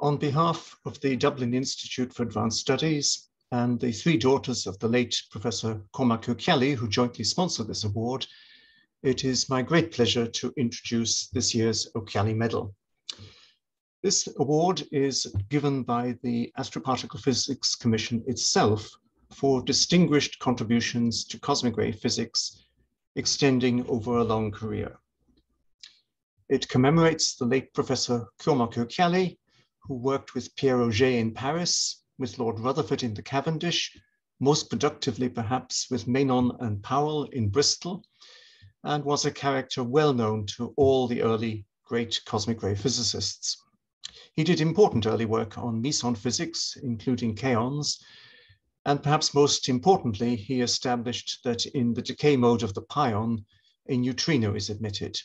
On behalf of the Dublin Institute for Advanced Studies and the three daughters of the late Professor Cormac O'Ceallaigh, who jointly sponsored this award, it is my great pleasure to introduce this year's O'Ceallaigh Medal. This award is given by the Astroparticle Physics Commission itself for distinguished contributions to cosmic ray physics extending over a long career. It commemorates the late Professor Cormac O'Ceallaigh, who worked with Pierre Auger in Paris, with Lord Rutherford in the Cavendish, most productively perhaps with Menon and Powell in Bristol, and was a character well known to all the early great cosmic ray physicists. He did important early work on meson physics, including kaons, and perhaps most importantly, he established that in the decay mode of the pion, a neutrino is emitted.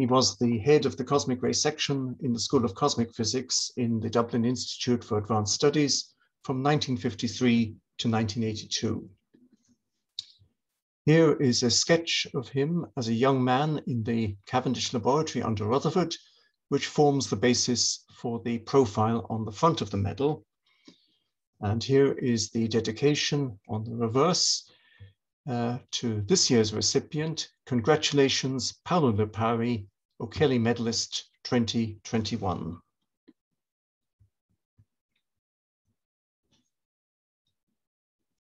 He was the head of the cosmic ray section in the School of Cosmic Physics in the Dublin Institute for Advanced Studies from 1953 to 1982. Here is a sketch of him as a young man in the Cavendish laboratory under Rutherford, which forms the basis for the profile on the front of the medal. And here is the dedication on the reverse uh, to this year's recipient. Congratulations, Paolo Lipari, O'Ceallaigh Medalist 2021.